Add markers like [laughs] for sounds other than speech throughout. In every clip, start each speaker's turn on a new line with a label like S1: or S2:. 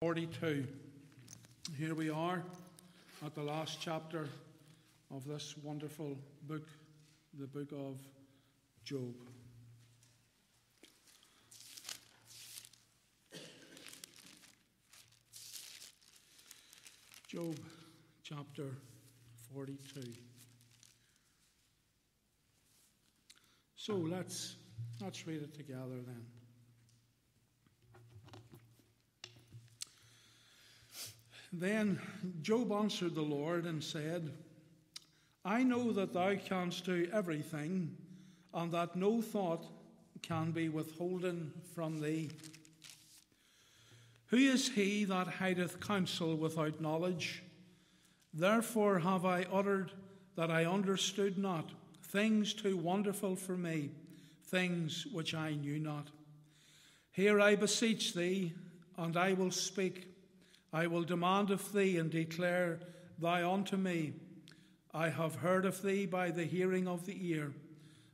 S1: 42. Here we are at the last chapter of this wonderful book, the book of Job. Job chapter 42. So let's let's read it together then. Then Job answered the Lord and said, I know that thou canst do everything, and that no thought can be withholden from thee. Who is he that hideth counsel without knowledge? Therefore have I uttered that I understood not, things too wonderful for me, things which I knew not. Here I beseech thee, and I will speak. I will demand of thee and declare thy unto me. I have heard of thee by the hearing of the ear,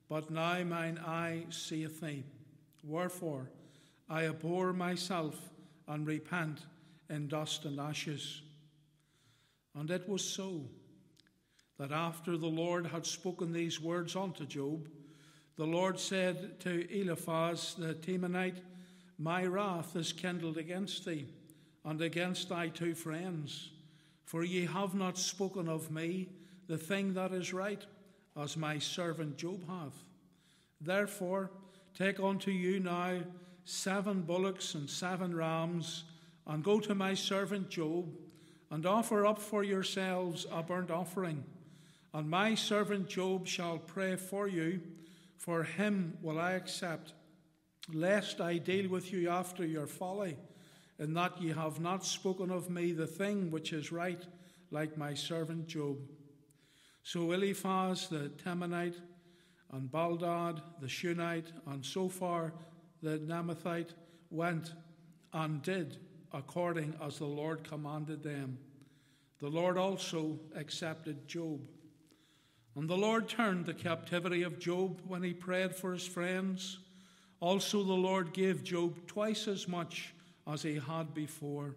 S1: but now mine eye seeth thee. Wherefore I abhor myself and repent in dust and ashes. And it was so that after the Lord had spoken these words unto Job, the Lord said to Eliphaz the Temanite, My wrath is kindled against thee and against thy two friends. For ye have not spoken of me the thing that is right, as my servant Job hath. Therefore, take unto you now seven bullocks and seven rams, and go to my servant Job, and offer up for yourselves a burnt offering. And my servant Job shall pray for you, for him will I accept, lest I deal with you after your folly in that ye have not spoken of me the thing which is right, like my servant Job. So Eliphaz the Temanite, and Bildad the Shuhite, and Zophar the Naamathite went and did according as the Lord commanded them. The Lord also accepted Job. And the Lord turned the captivity of Job when he prayed for his friends. Also, the Lord gave Job twice as much as he had before.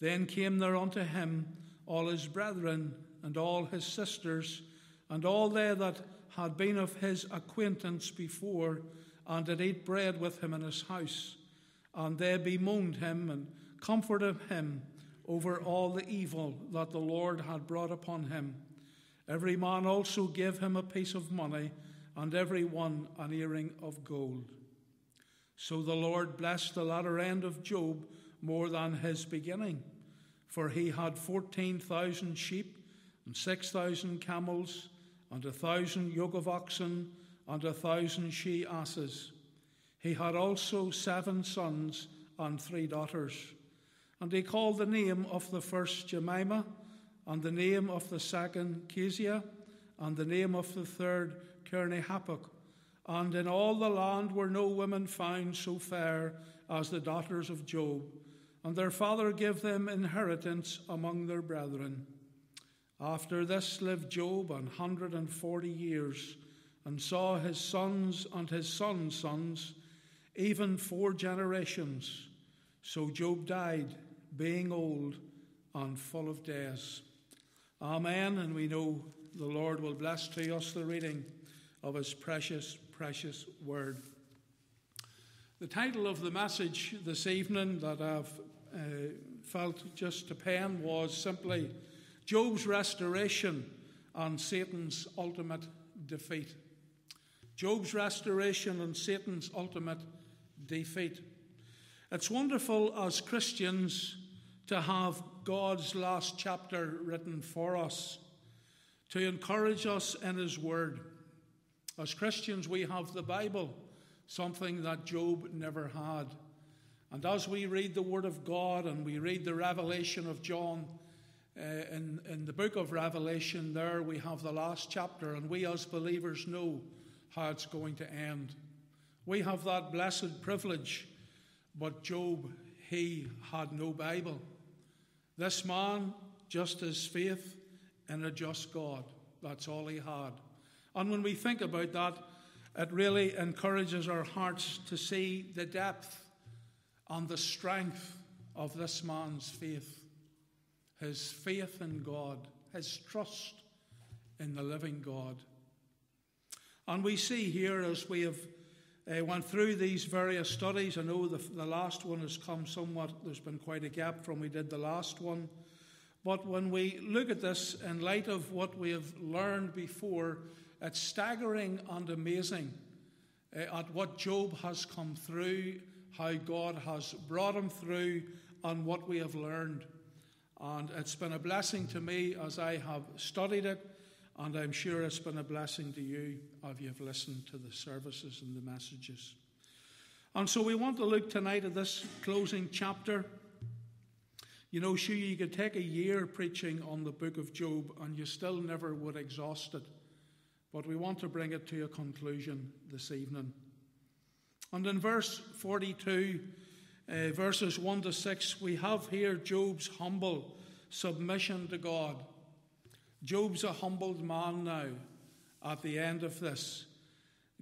S1: Then came there unto him all his brethren and all his sisters, and all they that had been of his acquaintance before, and did eat bread with him in his house. And they bemoaned him and comforted him over all the evil that the Lord had brought upon him. Every man also gave him a piece of money, and every one an earring of gold. So the Lord blessed the latter end of Job more than his beginning, for he had 14,000 sheep and 6,000 camels and a thousand yoke of oxen and a thousand she asses. He had also seven sons and three daughters. And he called the name of the first Jemima, and the name of the second Kezia, and the name of the third Keren-happuch and in all the land were no women found so fair as the daughters of Job, and their father gave them inheritance among their brethren. After this lived Job an hundred and forty years, and saw his sons and his sons' sons, even four generations. So Job died, being old and full of days. Amen. And we know the Lord will bless to us the reading of his precious precious word. The title of the message this evening that I've uh, felt just to pen was simply Job's restoration and Satan's ultimate defeat. Job's restoration and Satan's ultimate defeat. It's wonderful as Christians to have God's last chapter written for us, to encourage us in His Word as Christians, we have the Bible, something that Job never had. And as we read the Word of God and we read the revelation of John, uh, in, in the book of Revelation, there we have the last chapter, and we as believers know how it's going to end. We have that blessed privilege, but Job, he had no Bible. This man, just his faith in a just God, that's all he had. And when we think about that, it really encourages our hearts to see the depth and the strength of this man's faith, his faith in God, his trust in the living God. And we see here as we have uh, went through these various studies, I know the, the last one has come somewhat, there's been quite a gap from we did the last one. But when we look at this in light of what we have learned before, it's staggering and amazing uh, at what Job has come through, how God has brought him through, and what we have learned. And it's been a blessing to me as I have studied it, and I'm sure it's been a blessing to you if you've listened to the services and the messages. And so we want to look tonight at this closing chapter. You know, sure, you could take a year preaching on the book of Job and you still never would exhaust it. But we want to bring it to a conclusion this evening. And in verse 42, uh, verses 1 to 6, we have here Job's humble submission to God. Job's a humbled man now at the end of this.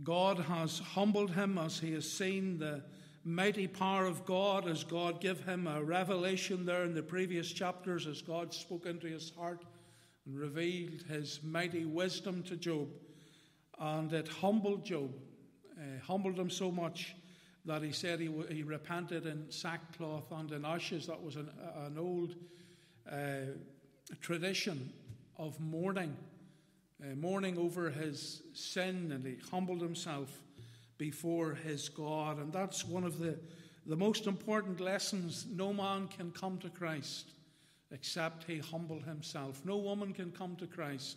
S1: God has humbled him as he has seen the mighty power of God, as God gave him a revelation there in the previous chapters, as God spoke into his heart and revealed his mighty wisdom to Job. And it humbled Job, uh, humbled him so much that he said he, he repented in sackcloth and in ashes. That was an, an old uh, tradition of mourning, uh, mourning over his sin, and he humbled himself before his God. And that's one of the, the most important lessons. No man can come to Christ except he humble himself. No woman can come to Christ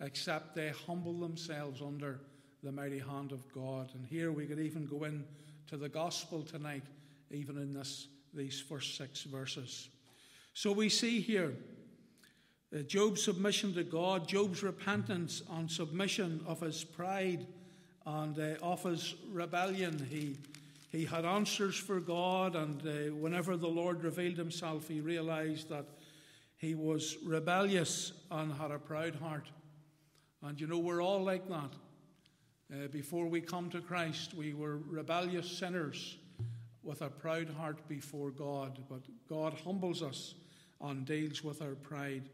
S1: except they humble themselves under the mighty hand of God. And here we could even go in to the gospel tonight, even in this, these first six verses. So we see here uh, Job's submission to God, Job's repentance and submission of his pride and uh, of his rebellion. He, he had answers for God, and uh, whenever the Lord revealed himself, he realized that he was rebellious and had a proud heart. And you know, we're all like that. Uh, before we come to Christ, we were rebellious sinners with a proud heart before God, but God humbles us and deals with our pride.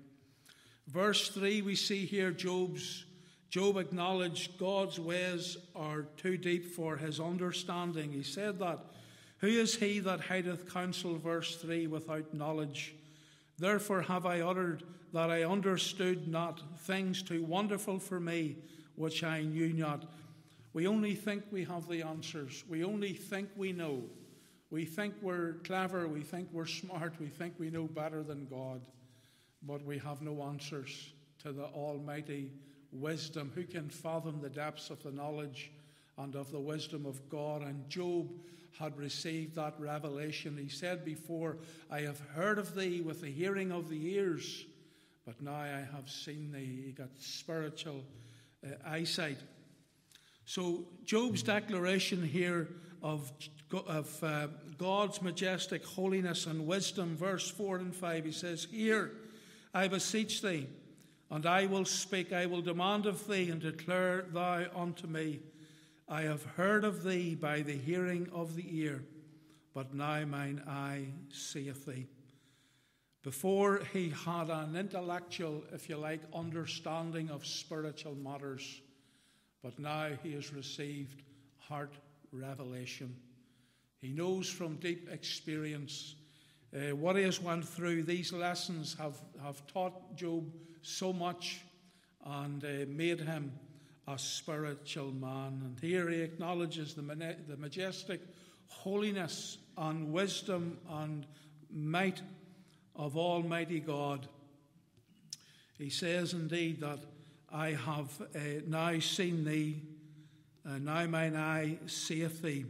S1: Verse 3, we see here Job's Job acknowledged God's ways are too deep for his understanding. He said that. Who is he that hideth counsel, verse 3, without knowledge? Therefore have I uttered that I understood not things too wonderful for me, which I knew not. We only think we have the answers. We only think we know. We think we're clever. We think we're smart. We think we know better than God. But we have no answers to the Almighty wisdom. Who can fathom the depths of the knowledge and of the wisdom of God? And Job had received that revelation. He said before, I have heard of thee with the hearing of the ears, but now I have seen thee. He got spiritual uh, eyesight. So, Job's declaration here of, of uh, God's majestic holiness and wisdom, verse 4 and 5, he says, Here I beseech thee and I will speak, I will demand of thee, and declare thou unto me. I have heard of thee by the hearing of the ear, but now mine eye seeth thee. Before he had an intellectual, if you like, understanding of spiritual matters, but now he has received heart revelation. He knows from deep experience uh, what he has went through. These lessons have, have taught Job so much and uh, made him a spiritual man. And here he acknowledges the, the majestic holiness and wisdom and might of Almighty God. He says indeed that I have uh, now seen thee, uh, now mine eye seeth thee.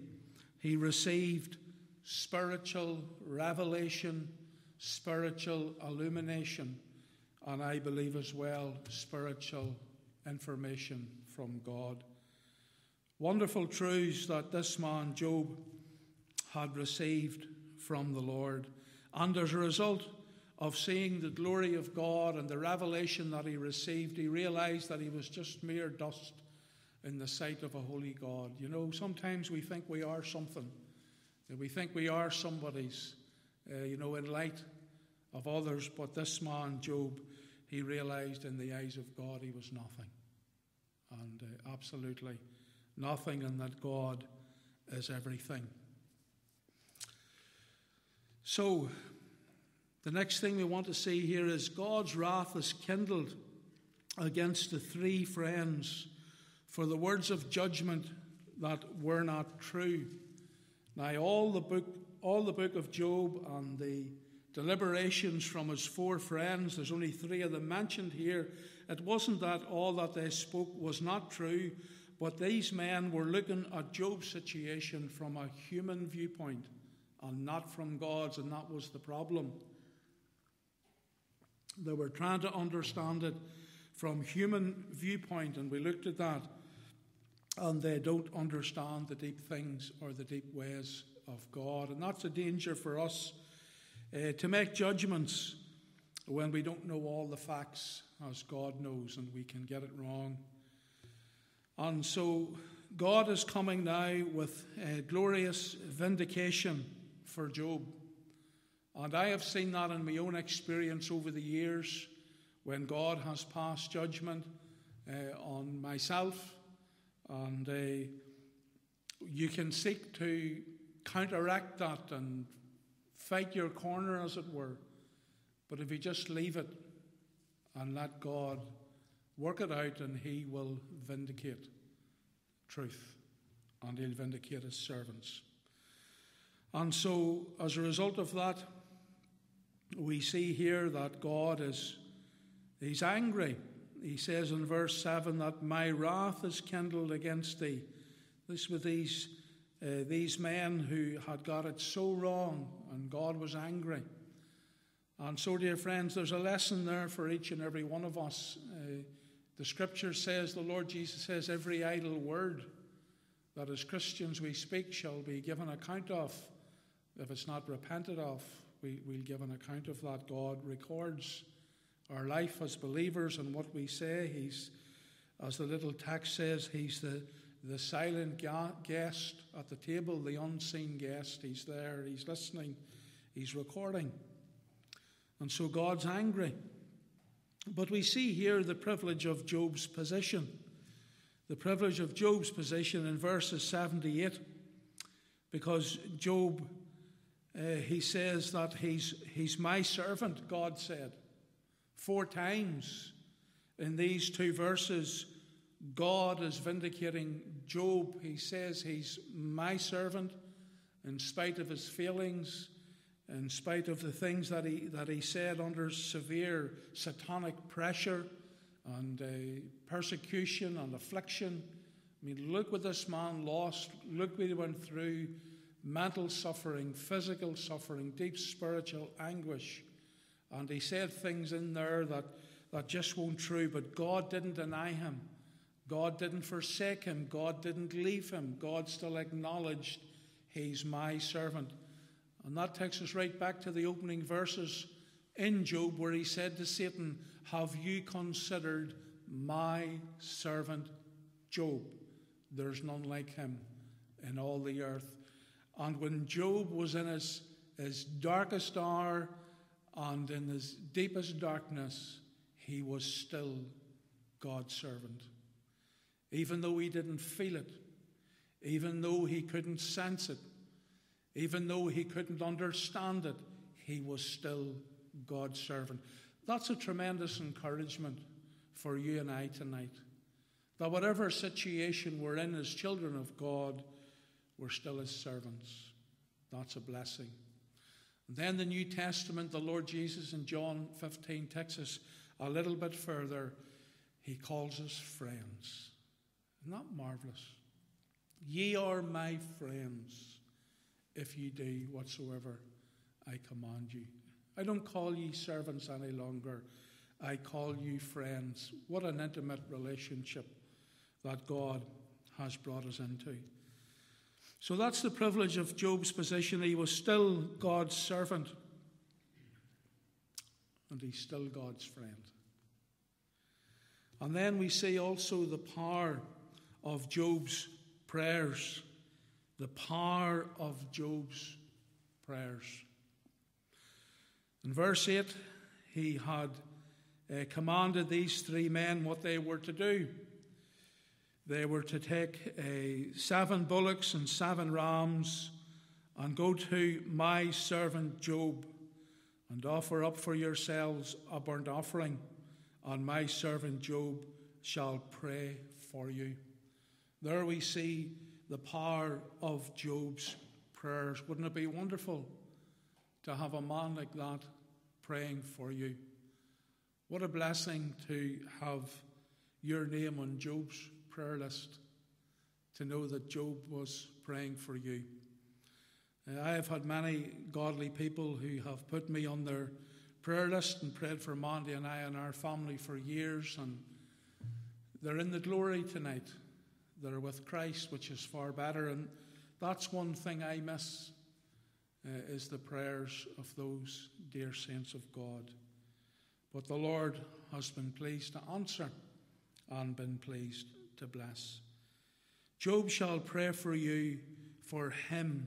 S1: He received spiritual revelation, spiritual illumination and I believe as well spiritual information from God. Wonderful truths that this man, Job, had received from the Lord. And as a result of seeing the glory of God and the revelation that he received, he realized that he was just mere dust in the sight of a holy God. You know, sometimes we think we are something, we think we are somebody's. uh, you know, in light of others. But this man, Job, he realized in the eyes of God he was nothing. And uh, absolutely nothing, and that God is everything. So, the next thing we want to see here is God's wrath is kindled against the three friends for the words of judgment that were not true. Now, all the book, all the book of Job and the deliberations from his four friends, there's only three of them mentioned here. It wasn't that all that they spoke was not true, but these men were looking at Job's situation from a human viewpoint and not from God's, and that was the problem. They were trying to understand it from human viewpoint, and we looked at that, and they don't understand the deep things or the deep ways of God. And that's a danger for us uh, to make judgments when we don't know all the facts as God knows, and we can get it wrong. And so God is coming now with a glorious vindication for Job. And I have seen that in my own experience over the years when God has passed judgment uh, on myself. And uh, you can seek to counteract that and fight your corner, as it were. But if you just leave it and let God work it out, and He will vindicate truth and He'll vindicate His servants. And so, as a result of that, we see here that God is he's angry. He says in verse 7 that my wrath is kindled against thee. This with these, uh, these men who had got it so wrong, and God was angry. And so, dear friends, there's a lesson there for each and every one of us. Uh, the scripture says, the Lord Jesus says, every idle word that as Christians we speak shall be given account of. If it's not repented of, we, we'll give an account of that. God records our life as believers and what we say. He's, as the little text says, He's the, the silent guest at the table, the unseen guest. He's there, He's listening, He's recording. And so God's angry. But we see here the privilege of Job's position. The privilege of Job's position in verses 78, because Job uh, he says that he's, he's my servant, God said. Four times in these two verses, God is vindicating Job. He says he's my servant in spite of his feelings, in spite of the things that he, that he said under severe satanic pressure and uh, persecution and affliction. I mean, look what this man lost. Look what he went through mental suffering, physical suffering, deep spiritual anguish. And he said things in there that, that just weren't true, but God didn't deny him. God didn't forsake him. God didn't leave him. God still acknowledged he's my servant. And that takes us right back to the opening verses in Job where he said to Satan, Have you considered my servant Job? There's none like him in all the earth. And when Job was in his, his darkest hour and in his deepest darkness, he was still God's servant. Even though he didn't feel it, even though he couldn't sense it, even though he couldn't understand it, he was still God's servant. That's a tremendous encouragement for you and I tonight. That whatever situation we're in as children of God, we're still his servants. That's a blessing. And then the New Testament, the Lord Jesus in John 15 takes us a little bit further. He calls us friends. Isn't that marvelous? Ye are my friends if ye do whatsoever I command you. I don't call ye servants any longer. I call you friends. What an intimate relationship that God has brought us into. So that's the privilege of Job's position. He was still God's servant, and he's still God's friend. And then we see also the power of Job's prayers. The power of Job's prayers. In verse 8, he had uh, commanded these three men what they were to do. They were to take uh, seven bullocks and seven rams and go to my servant Job and offer up for yourselves a burnt offering, and my servant Job shall pray for you. There we see the power of Job's prayers. Wouldn't it be wonderful to have a man like that praying for you? What a blessing to have your name on Job's prayer list, to know that Job was praying for you. Uh, I have had many godly people who have put me on their prayer list and prayed for Mandy and I and our family for years, and they're in the glory tonight. They're with Christ, which is far better. And that's one thing I miss uh, is the prayers of those dear saints of God. But the Lord has been pleased to answer and been pleased to bless. Job shall pray for you, for him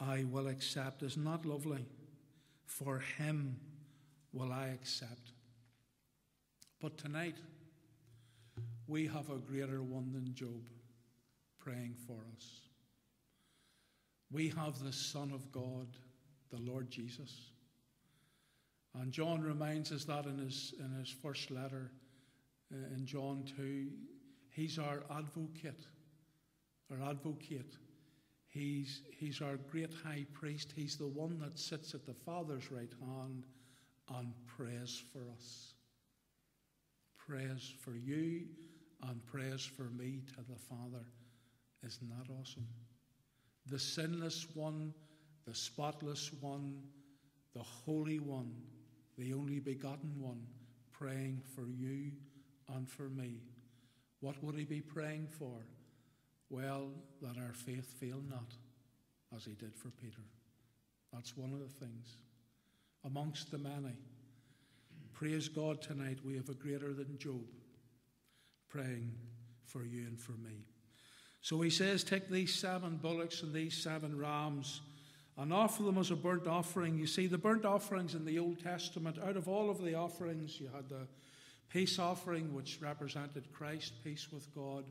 S1: I will accept. Is not lovely? For him will I accept. But tonight, we have a greater one than Job praying for us. We have the Son of God, the Lord Jesus. And John reminds us that in his, in his first letter, uh, in John 2, he's our advocate, our advocate. He's, he's our great high priest. He's the one that sits at the Father's right hand and prays for us. Prays for you and prays for me to the Father. Isn't that awesome? The sinless one, the spotless one, the holy one, the only begotten one, praying for you and for me. What would he be praying for? Well, that our faith fail not, as he did for Peter. That's one of the things. Amongst the many, praise God tonight, we have a greater than Job praying for you and for me. So he says, Take these seven bullocks and these seven rams and offer them as a burnt offering. You see, the burnt offerings in the Old Testament, out of all of the offerings, you had the peace offering, which represented Christ, peace with God.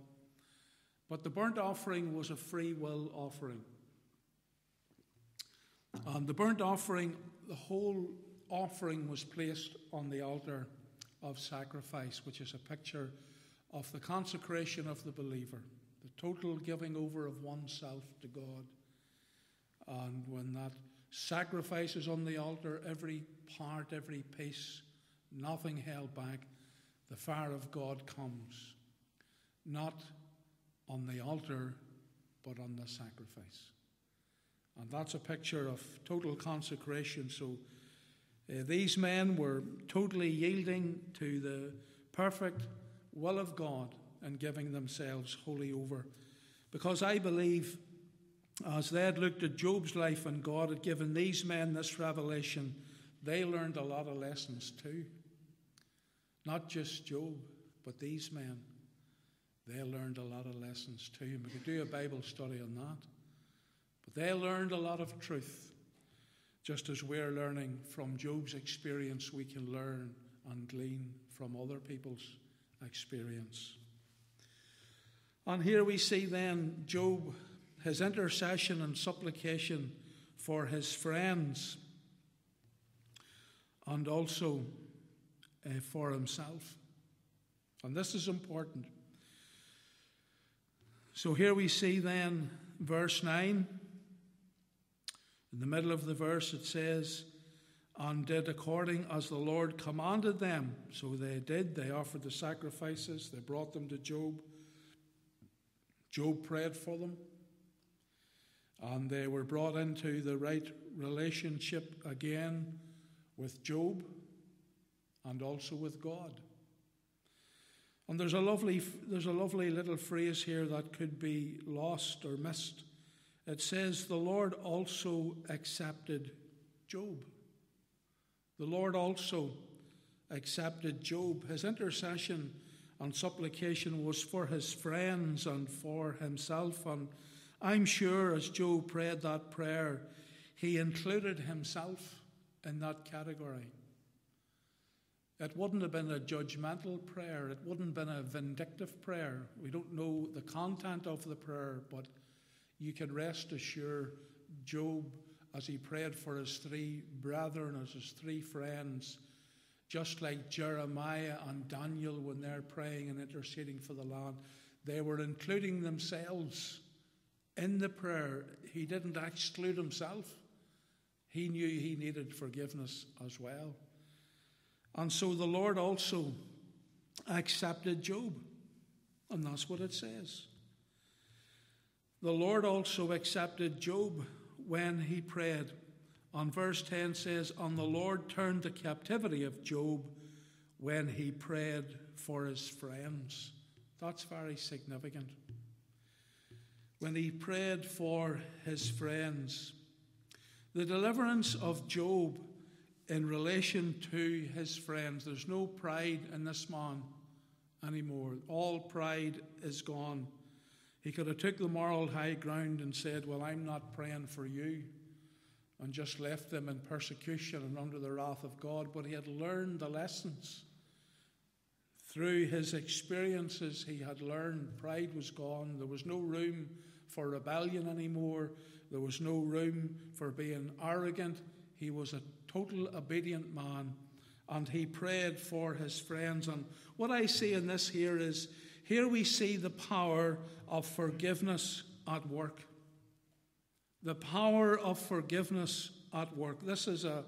S1: But the burnt offering was a free will offering. And the burnt offering, the whole offering was placed on the altar of sacrifice, which is a picture of the consecration of the believer, the total giving over of oneself to God. And when that sacrifice is on the altar, every part, every piece, nothing held back, the fire of God comes. Not on the altar, but on the sacrifice. And that's a picture of total consecration. So uh, these men were totally yielding to the perfect will of God and giving themselves wholly over. Because I believe, as they had looked at Job's life and God had given these men this revelation, they learned a lot of lessons too. Not just Job, but these men. They learned a lot of lessons too. And we could do a Bible study on that. But they learned a lot of truth. Just as we're learning from Job's experience, we can learn and glean from other people's experience. And here we see then Job, his intercession and supplication for his friends and also uh, for himself. And this is important. So here we see then verse 9. In the middle of the verse it says, and did according as the Lord commanded them. So they did. They offered the sacrifices, they brought them to Job. Job prayed for them. And they were brought into the right relationship again with Job and also with God. And there's a lovely, there's a lovely little phrase here that could be lost or missed. It says, The Lord also accepted Job. The Lord also accepted Job. His intercession and supplication was for his friends and for himself. And I'm sure as Job prayed that prayer, he included himself in that category. It wouldn't have been a judgmental prayer. It wouldn't have been a vindictive prayer. We don't know the content of the prayer, but you can rest assured Job, as he prayed for his three brethren, as his three friends, just like Jeremiah and Daniel when they're praying and interceding for the land, they were including themselves in the prayer. He didn't exclude himself, he knew he needed forgiveness as well. And so the Lord also accepted Job. And that's what it says. The Lord also accepted Job when he prayed. On verse 10 says, On the Lord turned the captivity of Job when he prayed for his friends. That's very significant. When he prayed for his friends, the deliverance of Job in relation to his friends. There's no pride in this man anymore. All pride is gone. He could have took the moral high ground and said, Well, I'm not praying for you, and just left them in persecution and under the wrath of God. But he had learned the lessons. Through his experiences, he had learned pride was gone. There was no room for rebellion anymore. There was no room for being arrogant. He was a total obedient man, and he prayed for his friends. And what I see in this here is here we see the power of forgiveness at work. The power of forgiveness at work. This is a,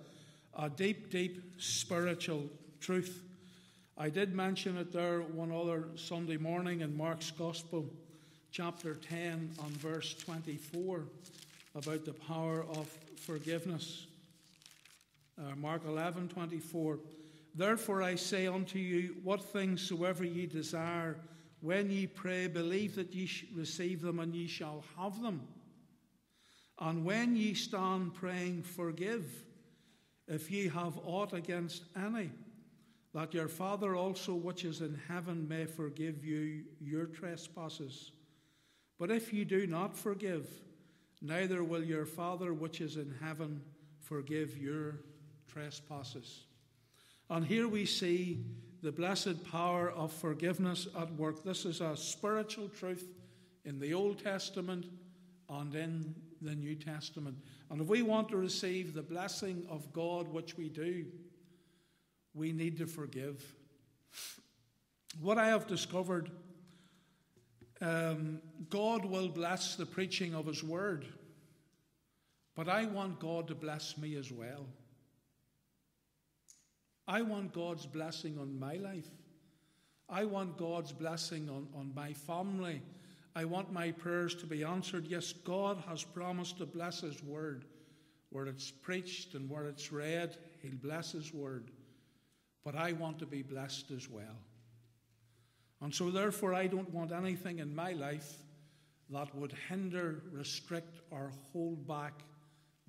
S1: a deep, deep spiritual truth. I did mention it there one other Sunday morning in Mark's Gospel, chapter 10, and verse 24, about the power of forgiveness uh, Mark 11 24. Therefore I say unto you, what things soever ye desire, when ye pray, believe that ye receive them, and ye shall have them. And when ye stand praying, forgive, if ye have aught against any, that your Father also which is in heaven may forgive you your trespasses. But if ye do not forgive, neither will your Father which is in heaven forgive your trespasses. And here we see the blessed power of forgiveness at work. This is a spiritual truth in the Old Testament and in the New Testament. And if we want to receive the blessing of God, which we do, we need to forgive. What I have discovered um, God will bless the preaching of His word, but I want God to bless me as well. I want God's blessing on my life. I want God's blessing on, on my family. I want my prayers to be answered. Yes, God has promised to bless His word. Where it's preached and where it's read, He'll bless His word. But I want to be blessed as well. And so, therefore, I don't want anything in my life that would hinder, restrict, or hold back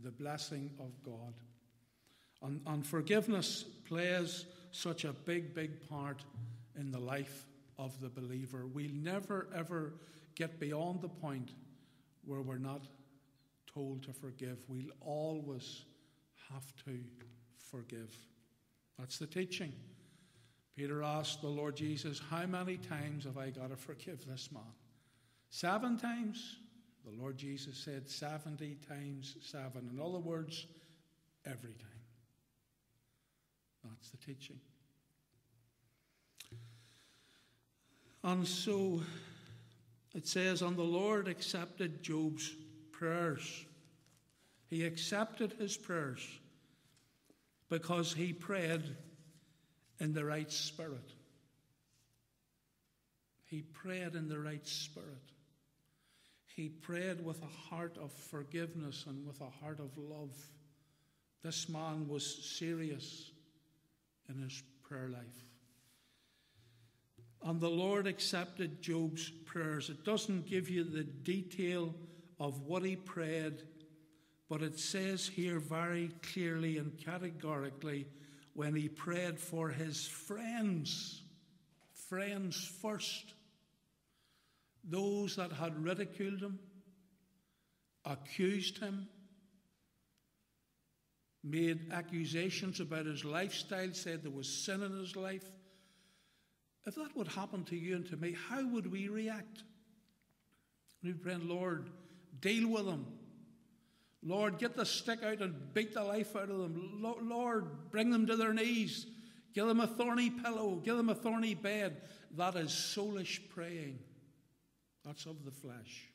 S1: the blessing of God. And, and forgiveness plays such a big, big part in the life of the believer. We'll never, ever get beyond the point where we're not told to forgive. We'll always have to forgive. That's the teaching. Peter asked the Lord Jesus, How many times have I got to forgive this man? Seven times? The Lord Jesus said, 70 times seven. In other words, every time. That's the teaching. And so it says, And the Lord accepted Job's prayers. He accepted his prayers because he prayed in the right spirit. He prayed in the right spirit. He prayed with a heart of forgiveness and with a heart of love. This man was serious in his prayer life. And the Lord accepted Job's prayers. It doesn't give you the detail of what he prayed, but it says here very clearly and categorically when he prayed for his friends, friends first, those that had ridiculed him, accused him, made accusations about his lifestyle, said there was sin in his life. If that would happen to you and to me, how would we react? We'd pray, Lord, deal with them. Lord, get the stick out and beat the life out of them. Lord, bring them to their knees. Give them a thorny pillow. Give them a thorny bed. That is soulish praying. That's of the flesh.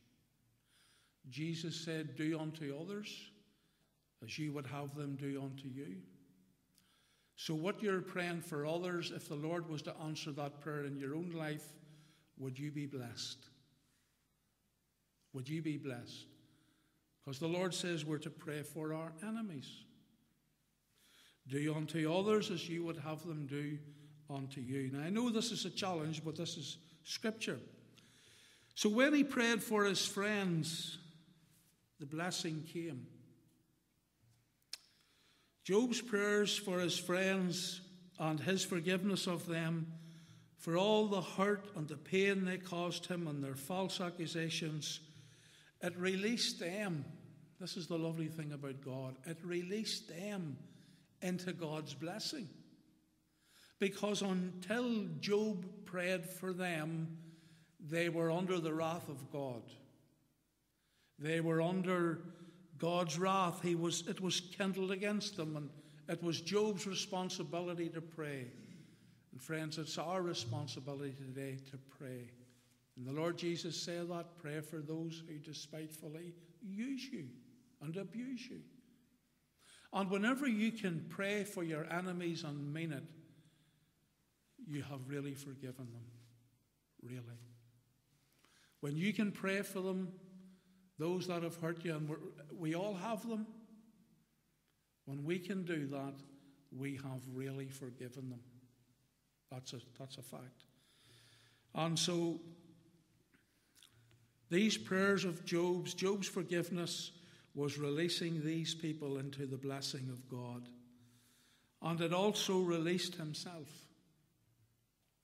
S1: Jesus said, Do unto others as you would have them do unto you. So, what you're praying for others, if the Lord was to answer that prayer in your own life, would you be blessed? Would you be blessed? Because the Lord says we're to pray for our enemies. Do unto others as you would have them do unto you. Now, I know this is a challenge, but this is scripture. So, when he prayed for his friends, the blessing came. Job's prayers for his friends and his forgiveness of them for all the hurt and the pain they caused him and their false accusations, it released them. This is the lovely thing about God. It released them into God's blessing. Because until Job prayed for them, they were under the wrath of God. They were under God's wrath. He was, it was kindled against them, and it was Job's responsibility to pray. And friends, it's our responsibility today to pray. And the Lord Jesus said that pray for those who despitefully use you and abuse you. And whenever you can pray for your enemies and mean it, you have really forgiven them. Really. When you can pray for them, those that have hurt you, and we all have them, when we can do that, we have really forgiven them. That's a, that's a fact. And so, these prayers of Job's, Job's forgiveness was releasing these people into the blessing of God. And it also released himself.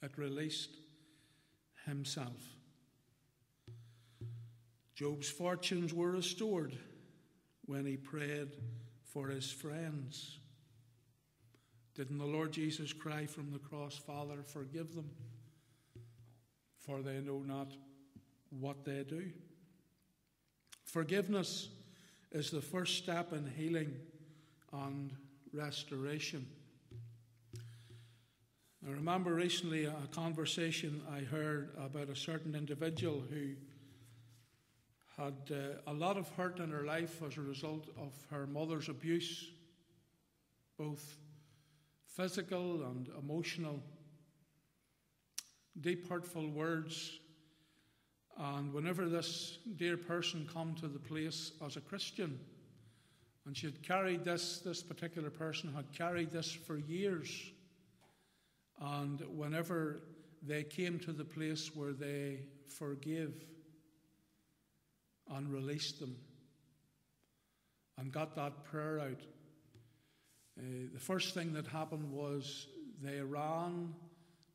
S1: It released himself. Job's fortunes were restored when he prayed for his friends. Didn't the Lord Jesus cry from the cross, Father, forgive them, for they know not what they do? Forgiveness is the first step in healing and restoration. I remember recently a conversation I heard about a certain individual who had uh, a lot of hurt in her life as a result of her mother's abuse, both physical and emotional, deep hurtful words. And whenever this dear person come to the place as a Christian, and she had carried this, this particular person had carried this for years. And whenever they came to the place where they forgive, and released them and got that prayer out. Uh, the first thing that happened was they ran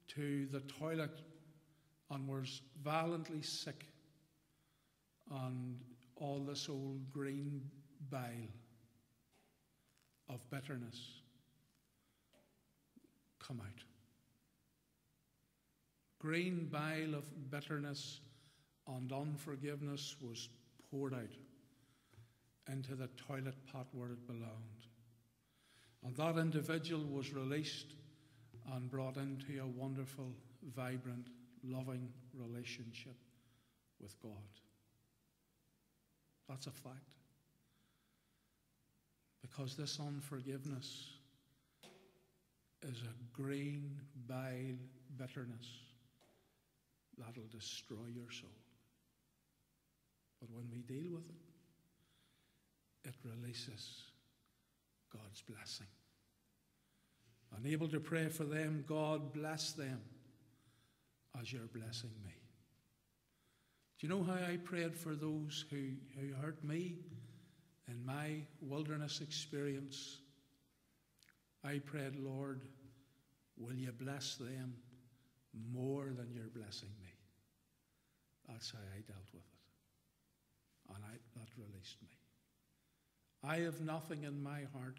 S1: to the toilet and were violently sick, and all this old green bile of bitterness come out. Green bile of bitterness and unforgiveness was poured out into the toilet pot where it belonged. And that individual was released and brought into a wonderful, vibrant, loving relationship with God. That's a fact. Because this unforgiveness is a green bile bitterness that'll destroy your soul. But when we deal with it, it releases God's blessing. Unable to pray for them, God bless them as you're blessing me. Do you know how I prayed for those who, who hurt me in my wilderness experience? I prayed, Lord, will you bless them more than you're blessing me? That's how I dealt with it and I, that released me. I have nothing in my heart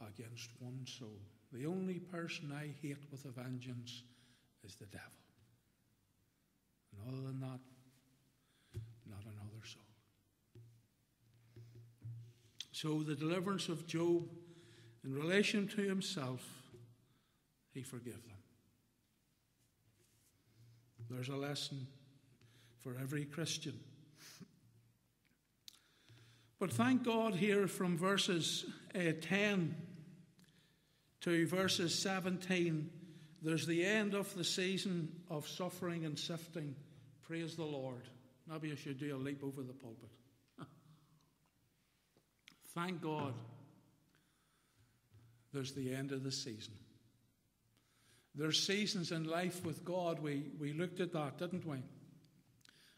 S1: against one soul. The only person I hate with a vengeance is the devil. And other than that, not another soul. So the deliverance of Job in relation to himself, he forgave them. There's a lesson for every Christian. But thank God here from verses uh, 10 to verses 17, there's the end of the season of suffering and sifting. Praise the Lord. Maybe I should do a leap over the pulpit. [laughs] thank God there's the end of the season. There's seasons in life with God. We, we looked at that, didn't we?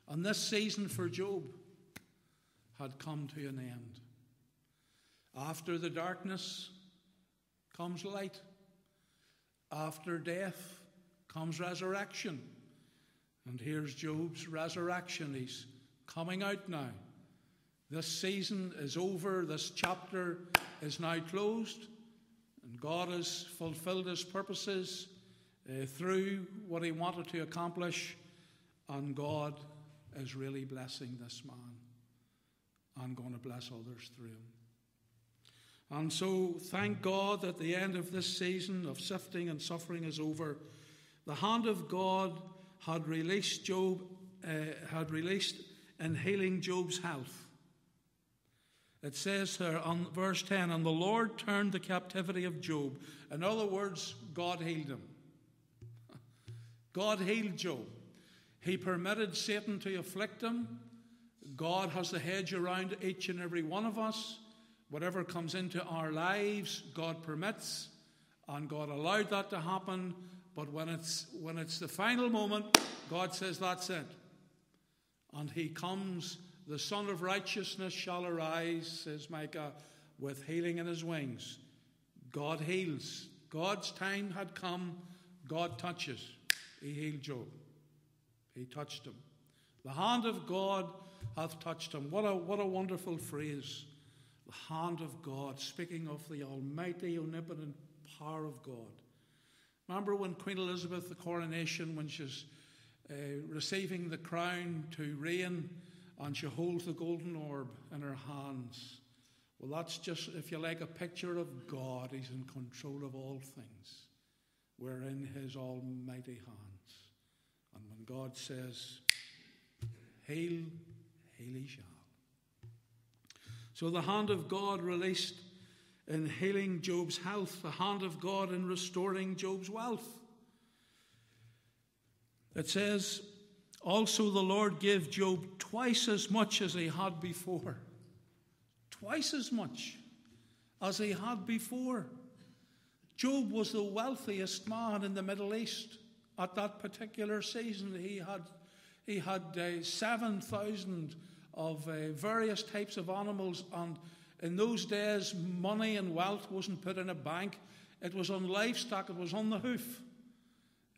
S1: And this season for Job had come to an end. After the darkness comes light. After death comes resurrection. And here's Job's resurrection. He's coming out now. This season is over. This chapter is now closed. And God has fulfilled his purposes uh, through what he wanted to accomplish. And God is really blessing this man and going to bless others through him. And so, thank God that the end of this season of sifting and suffering is over. The hand of God had released Job, uh, had released in healing Job's health. It says here on verse 10, and the Lord turned the captivity of Job. In other words, God healed him. [laughs] God healed Job. He permitted Satan to afflict him. God has the hedge around each and every one of us. Whatever comes into our lives, God permits, and God allowed that to happen. But when it's, when it's the final moment, God says, That's it. And He comes, the Son of Righteousness shall arise, says Micah, with healing in His wings. God heals. God's time had come. God touches. He healed Job. He touched him. The hand of God hath touched him. What a, what a wonderful phrase. The hand of God, speaking of the almighty, omnipotent power of God. Remember when Queen Elizabeth, the coronation, when she's uh, receiving the crown to reign, and she holds the golden orb in her hands. Well, that's just, if you like, a picture of God. He's in control of all things. We're in His almighty hands. And when God says, Hail, he. So the hand of God released in healing Job's health, the hand of God in restoring Job's wealth. It says, also the Lord gave Job twice as much as he had before. Twice as much as he had before. Job was the wealthiest man in the Middle East at that particular season. He had, he had uh, 7,000 of uh, various types of animals, and in those days, money and wealth wasn't put in a bank, it was on livestock, it was on the hoof.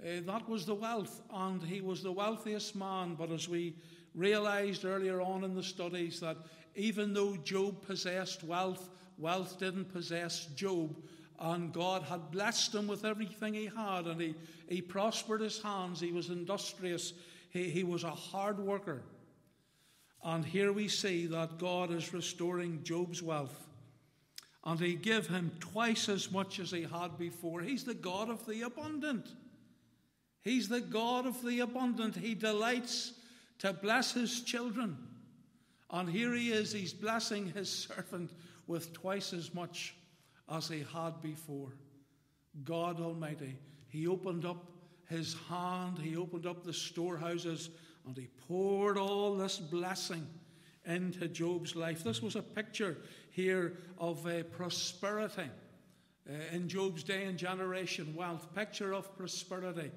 S1: Uh, that was the wealth, and he was the wealthiest man. But as we realized earlier on in the studies, that even though Job possessed wealth, wealth didn't possess Job and God had blessed him with everything he had, and he, he prospered his hands. He was industrious, he, he was a hard worker. And here we see that God is restoring Job's wealth. And he gave him twice as much as he had before. He's the God of the abundant. He's the God of the abundant. He delights to bless his children. And here he is, he's blessing his servant with twice as much as he had before. God Almighty, he opened up his hand, he opened up the storehouses, and he poured all this blessing into Job's life. This was a picture here of uh, prosperity uh, in Job's day and generation, wealth, picture of prosperity.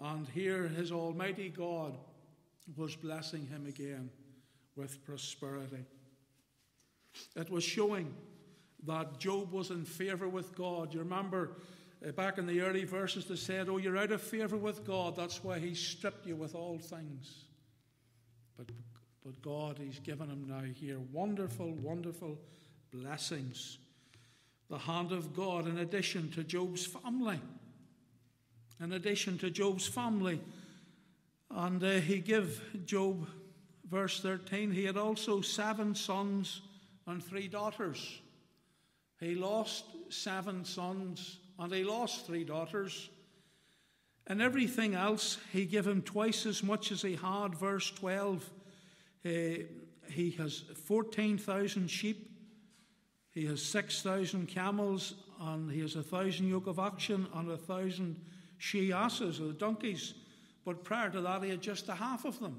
S1: And here his Almighty God was blessing him again with prosperity. It was showing that Job was in favor with God. You remember uh, back in the early verses they said, Oh, you're out of favor with God. That's why He stripped you with all things. But, but God, He's given him now here wonderful, wonderful blessings. the hand of God in addition to Job's family. In addition to Job's family. And uh, he gave Job, verse 13, he had also seven sons and three daughters. He lost seven sons and he lost three daughters. And everything else, he gave him twice as much as he had. Verse 12, uh, he has 14,000 sheep, he has 6,000 camels, and he has a thousand yoke of oxen and a thousand she asses or donkeys. But prior to that, he had just a half of them.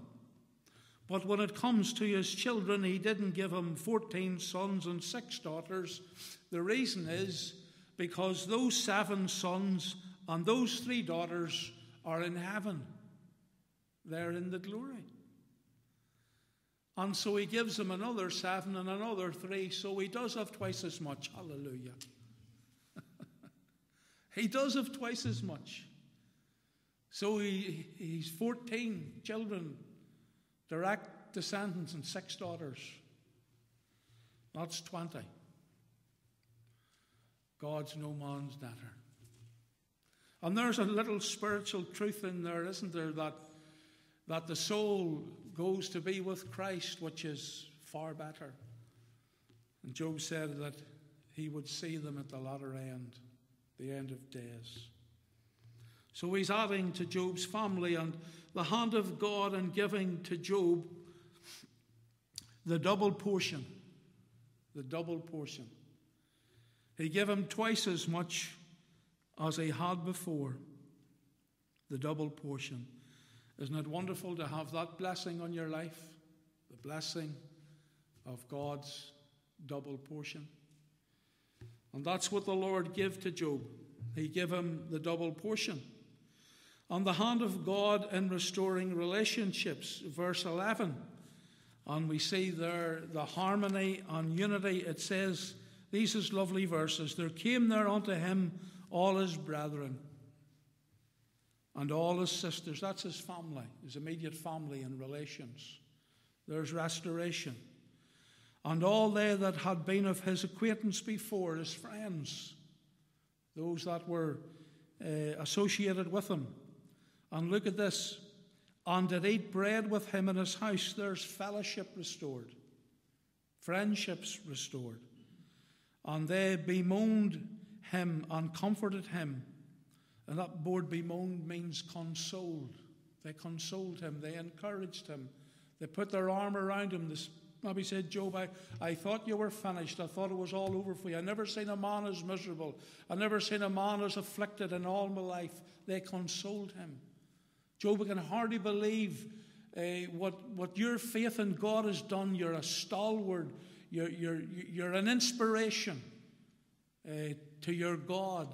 S1: But when it comes to his children, he didn't give him 14 sons and six daughters. The reason is because those seven sons and those three daughters are in heaven, they're in the glory. And so he gives them another seven and another three, so he does have twice as much. Hallelujah. [laughs] he does have twice as much. So he, he's 14 children, direct descendants, and six daughters. That's 20. God's no man's debtor. And there's a little spiritual truth in there, isn't there, that, that the soul goes to be with Christ, which is far better. And Job said that he would see them at the latter end, the end of days. So he's adding to Job's family and the hand of God in giving to Job the double portion. The double portion. He gave him twice as much as he had before. The double portion. Isn't it wonderful to have that blessing on your life? The blessing of God's double portion. And that's what the Lord gave to Job. He gave him the double portion on the hand of God in restoring relationships, verse 11. And we see there the harmony and unity. It says, these is lovely verses. There came there unto him all his brethren and all his sisters. That's his family, his immediate family and relations. There's restoration. And all they that had been of his acquaintance before, his friends, those that were uh, associated with him, and look at this. And did eat bread with him in his house. There's fellowship restored, friendships restored. And they bemoaned him and comforted him. And that word bemoaned means consoled. They consoled him, they encouraged him, they put their arm around him. This maybe said, Job, I, I thought you were finished. I thought it was all over for you. I never seen a man as miserable. I never seen a man as afflicted in all my life. They consoled him. Job, I can hardly believe uh, what, what your faith in God has done. You're a stalwart, you're, you're, you're an inspiration uh, to your God.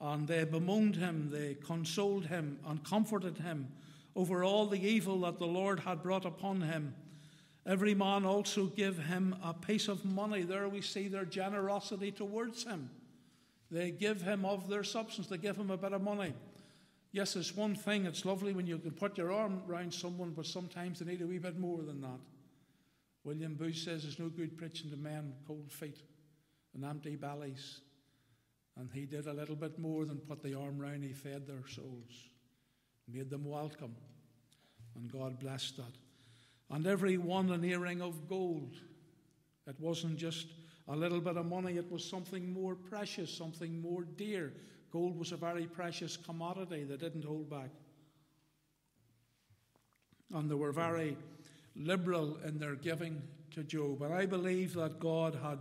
S1: And they bemoaned him, they consoled him, and comforted him over all the evil that the Lord had brought upon him. Every man also give him a piece of money. There we see their generosity towards him. They give him of their substance, they give him a bit of money. Yes, it's one thing. It's lovely when you can put your arm around someone, but sometimes they need a wee bit more than that. William Booth says it's no good preaching to men cold feet and empty bellies. And he did a little bit more than put the arm round. He fed their souls, made them welcome. And God blessed that. And every one an earring of gold. It wasn't just a little bit of money, it was something more precious, something more dear. Gold was a very precious commodity, they didn't hold back. And they were very liberal in their giving to Job. And I believe that God had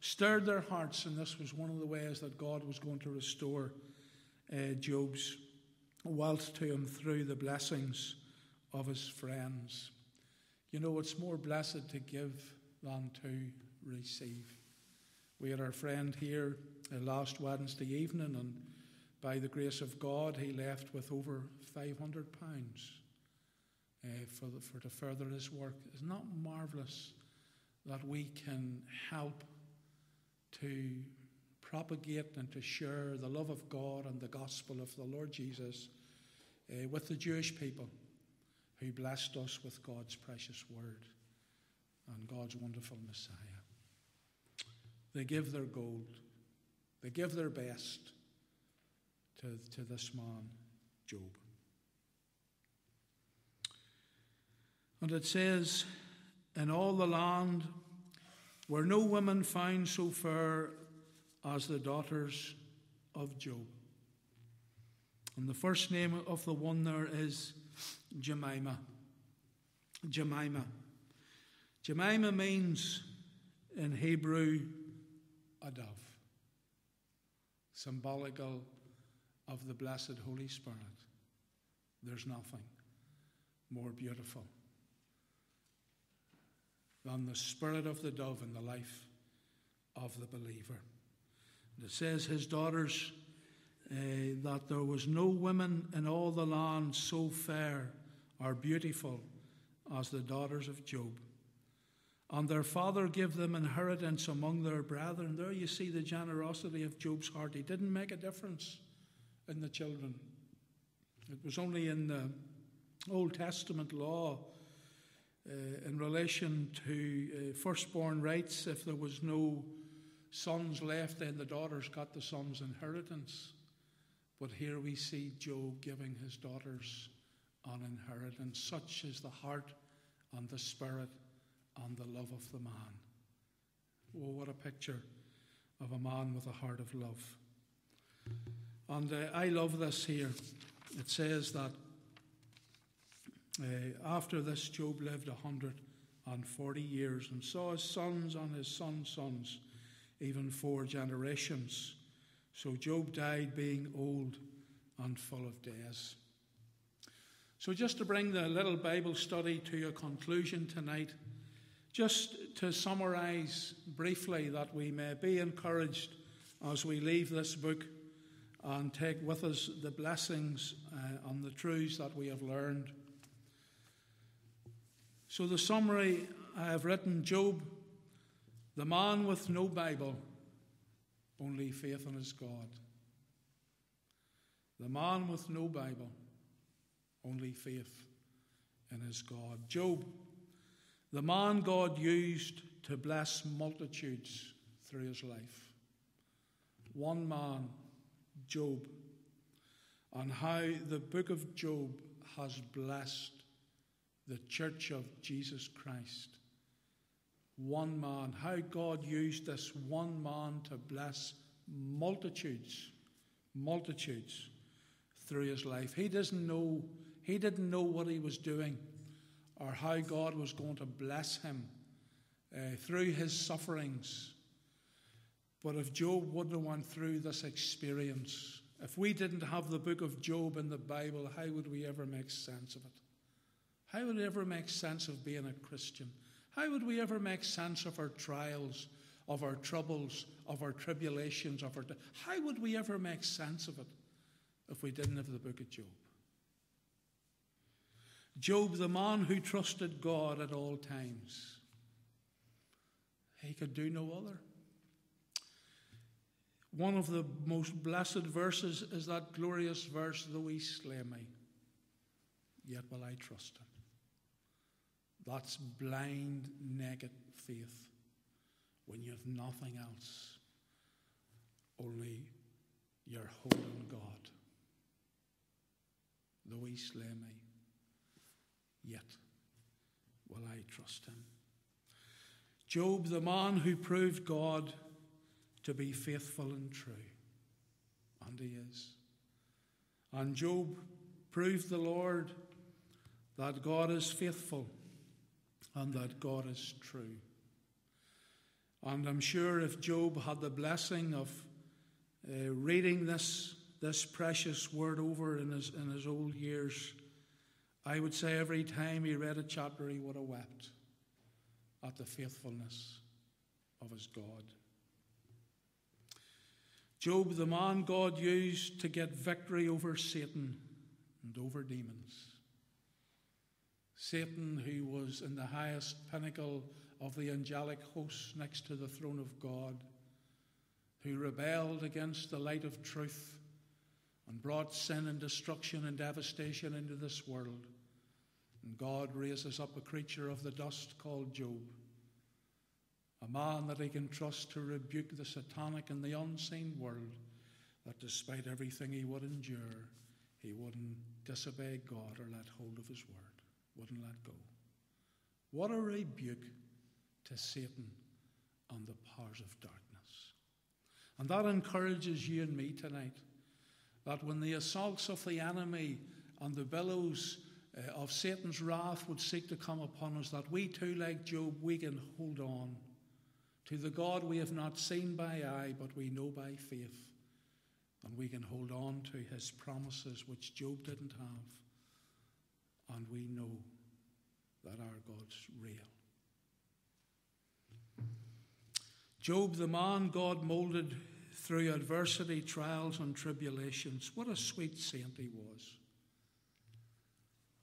S1: stirred their hearts, and this was one of the ways that God was going to restore uh, Job's wealth to him through the blessings of his friends. You know, it's more blessed to give than to receive. We had our friend here uh, last Wednesday evening, and by the grace of God, he left with over £500 uh, for, the, for to further this work. It's not marvellous that we can help to propagate and to share the love of God and the gospel of the Lord Jesus uh, with the Jewish people who blessed us with God's precious word and God's wonderful Messiah. They give their gold, They give their best to, to this man, Job. And it says, In all the land were no women found so fair as the daughters of Job. And the first name of the one there is Jemima. Jemima. Jemima means in Hebrew a dove, symbolical of the blessed Holy Spirit. There's nothing more beautiful than the spirit of the dove in the life of the believer. And it says his daughters uh, that there was no women in all the land so fair or beautiful as the daughters of Job. And their father gave them inheritance among their brethren. There you see the generosity of Job's heart. He didn't make a difference in the children. It was only in the Old Testament law in relation to uh, firstborn rights, if there was no sons left, then the daughters got the sons' inheritance. But here we see Job giving his daughters an inheritance. Such is the heart and the spirit and the love of the man. Oh, what a picture of a man with a heart of love. And uh, I love this here. It says that uh, after this, Job lived a hundred and forty years and saw his sons and his sons' sons, even four generations. So Job died being old and full of days. So, just to bring the little Bible study to a conclusion tonight, just to summarize briefly that we may be encouraged as we leave this book and take with us the blessings uh, and the truths that we have learned. So, the summary I have written Job, the man with no Bible, only faith in his God. The man with no Bible, only faith in his God. Job, the man God used to bless multitudes through his life. One man, Job, and how the book of Job has blessed the church of Jesus Christ. One man, how God used this one man to bless multitudes, multitudes through his life. He doesn't know, he didn't know what he was doing or how God was going to bless him uh, through his sufferings. But if Job wouldn't have went through this experience, if we didn't have the book of Job in the Bible, how would we ever make sense of it? How would we ever make sense of being a Christian? How would we ever make sense of our trials, of our troubles, of our tribulations, of our. How would we ever make sense of it if we didn't have the book of Job? Job, the man who trusted God at all times, he could do no other. One of the most blessed verses is that glorious verse, though he slay me, yet will I trust him. That's blind, naked faith when you have nothing else, only your hope in God. Though he slay me, yet will I trust him. Job, the man who proved God to be faithful and true, and he is. And Job proved the Lord that God is faithful and that God is true. And I'm sure if Job had the blessing of uh, reading this, this precious word over in his, in his old years, I would say every time he read a chapter, he would have wept at the faithfulness of his God. Job, the man God used to get victory over Satan and over demons. Satan, who was in the highest pinnacle of the angelic hosts next to the throne of God, who rebelled against the light of truth and brought sin and destruction and devastation into this world. And God raises up a creature of the dust called Job A man that he can trust to rebuke the satanic and the unseen world, that despite everything he would endure, he wouldn't disobey God or let hold of his word, wouldn't let go. What a rebuke to Satan and the powers of darkness. And that encourages you and me tonight that when the assaults of the enemy and the billows uh, of Satan's wrath would seek to come upon us, that we too, like Job, we can hold on to the God we have not seen by eye, but we know by faith. And we can hold on to his promises, which Job didn't have. And we know that our God's real. Job, the man God molded through adversity, trials, and tribulations, what a sweet saint he was.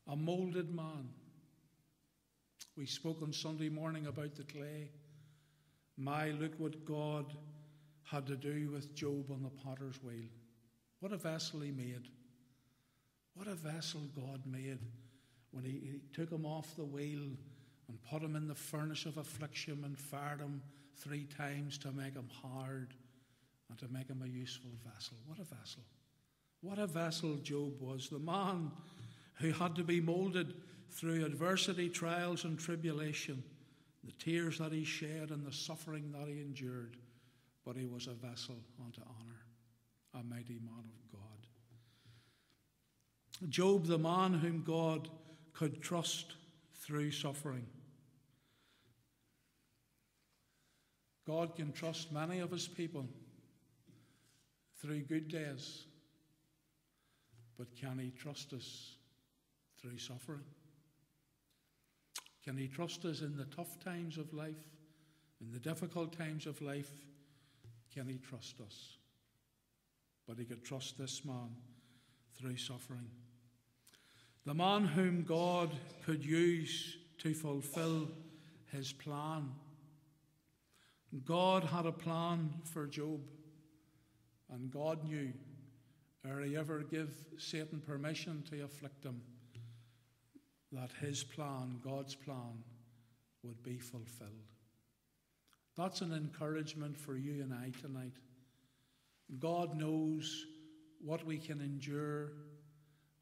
S1: A molded man. We spoke on Sunday morning about the clay. My, look what God had to do with Job on the potter's wheel. What a vessel he made. What a vessel God made when he, he took him off the wheel and put him in the furnace of affliction and fired him three times to make him hard and to make him a useful vessel. What a vessel. What a vessel Job was. The man who had to be molded through adversity, trials, and tribulation, the tears that he shed and the suffering that he endured. But he was a vessel unto honor, a mighty man of God. Job, the man whom God could trust through suffering. God can trust many of his people through good days, but can he trust us through suffering? Can he trust us in the tough times of life, in the difficult times of life? Can he trust us? But he could trust this man through suffering. The man whom God could use to fulfill his plan. God had a plan for Job, and God knew ere he ever give Satan permission to afflict him, that his plan, God's plan, would be fulfilled. That's an encouragement for you and I tonight. God knows what we can endure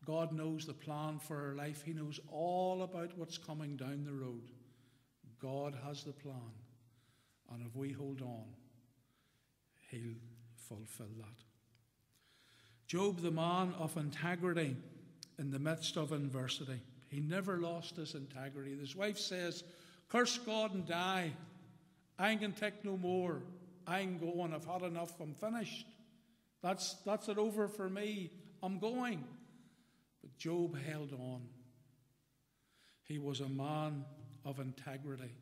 S1: God knows the plan for our life. He knows all about what's coming down the road. God has the plan. And if we hold on, He'll fulfill that. Job, the man of integrity in the midst of adversity, he never lost his integrity. His wife says, Curse God and die. I can take no more. I'm going. I've had enough. I'm finished. That's, that's it over for me. I'm going. But Job held on. He was a man of integrity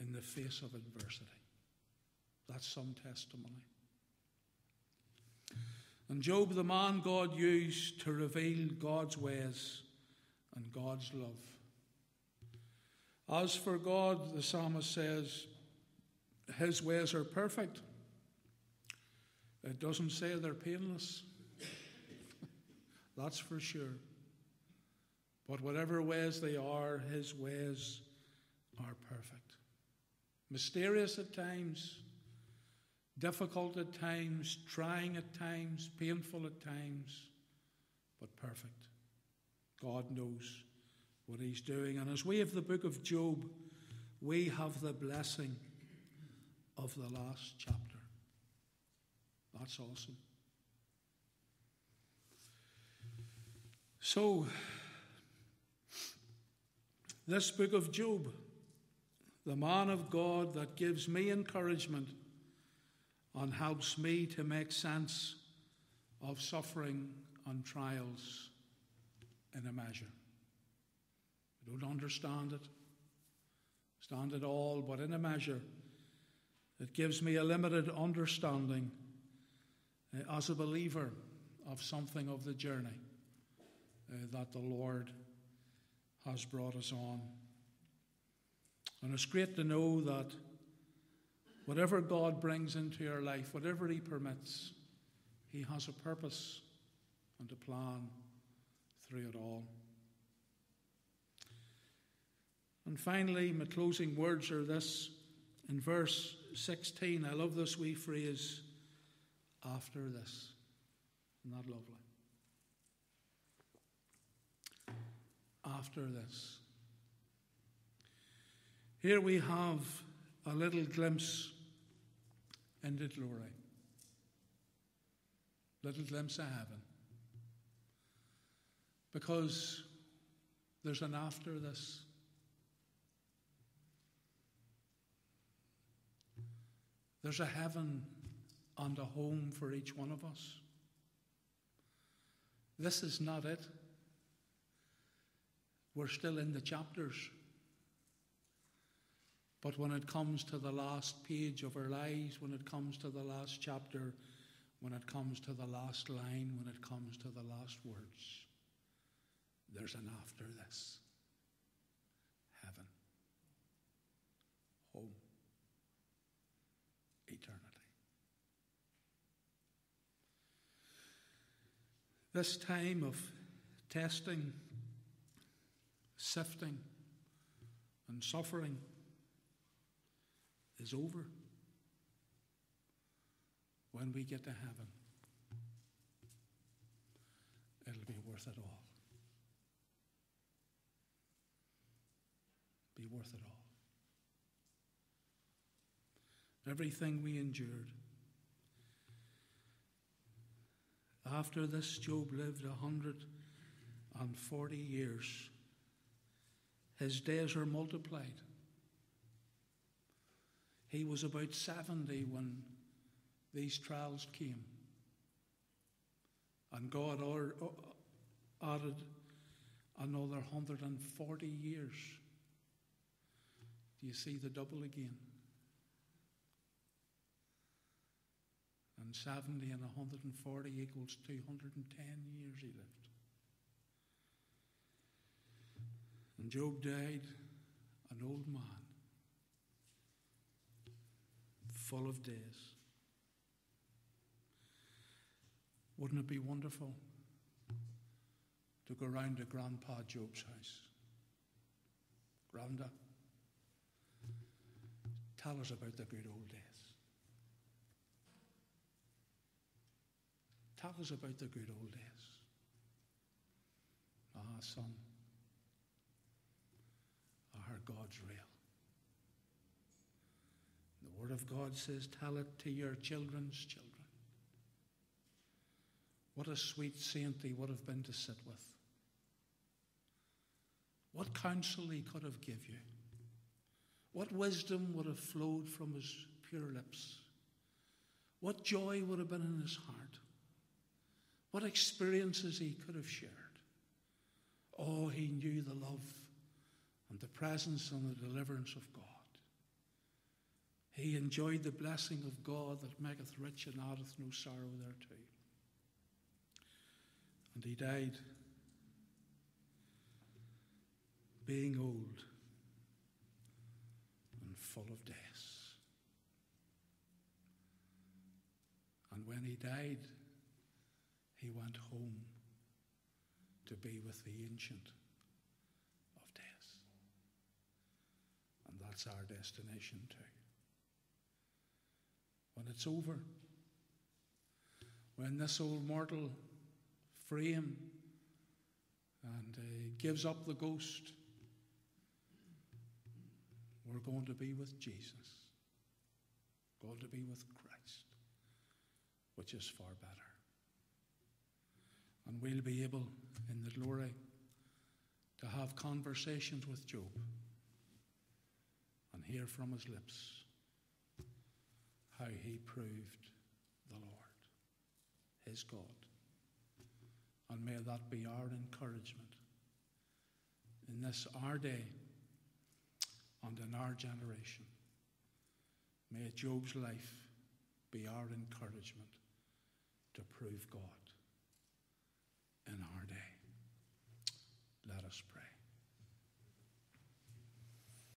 S1: in the face of adversity. That's some testimony. And Job, the man God used to reveal God's ways and God's love. As for God, the psalmist says, his ways are perfect. It doesn't say they're painless. That's for sure. But whatever ways they are, his ways are perfect. Mysterious at times, difficult at times, trying at times, painful at times, but perfect. God knows what he's doing. And as we have the book of Job, we have the blessing of the last chapter. That's awesome. So, this book of Job, the man of God that gives me encouragement and helps me to make sense of suffering and trials in a measure. I don't understand it, stand it all, but in a measure, it gives me a limited understanding uh, as a believer of something of the journey uh, that the Lord has brought us on. And it's great to know that whatever God brings into your life, whatever He permits, He has a purpose and a plan through it all. And finally, my closing words are this In verse 16, I love this wee phrase, after this. Isn't that lovely? After this. Here we have a little glimpse into glory. Little glimpse of heaven. Because there's an after this. There's a heaven and a home for each one of us. This is not it. We're still in the chapters. But when it comes to the last page of our lives, when it comes to the last chapter, when it comes to the last line, when it comes to the last words, there's an after this heaven, home, eternity. This time of testing, sifting, and suffering is over when we get to heaven. It'll be worth it all. Be worth it all. Everything we endured. After this, Job lived a hundred and forty years. His days are multiplied. He was about 70 when these trials came. And God added another 140 years. Do you see the double again? And 70 and 140 equals 210 years he lived. And Job died an old man full of days. Wouldn't it be wonderful to go round to Grandpa Job's house? Granda, tell us about the good old days. Tell us about the good old days. Ah, son, our God's real. The Word of God says, Tell it to your children's children. What a sweet saint he would have been to sit with. What counsel he could have give you. What wisdom would have flowed from his pure lips. What joy would have been in his heart. What experiences he could have shared. Oh, he knew the love and the presence and the deliverance of God. He enjoyed the blessing of God that maketh rich and addeth no sorrow thereto. And he died being old and full of days. And when he died, he went home to be with the Ancient of Days. And that's our destination too when it's over, when this old mortal frame and uh, gives up the ghost, we're going to be with Jesus, going to be with Christ, which is far better. And we'll be able in the glory to have conversations with Job and hear from his lips how he proved the Lord, his God. And may that be our encouragement in this our day and in our generation. May Job's life be our encouragement to prove God in our day. Let us pray.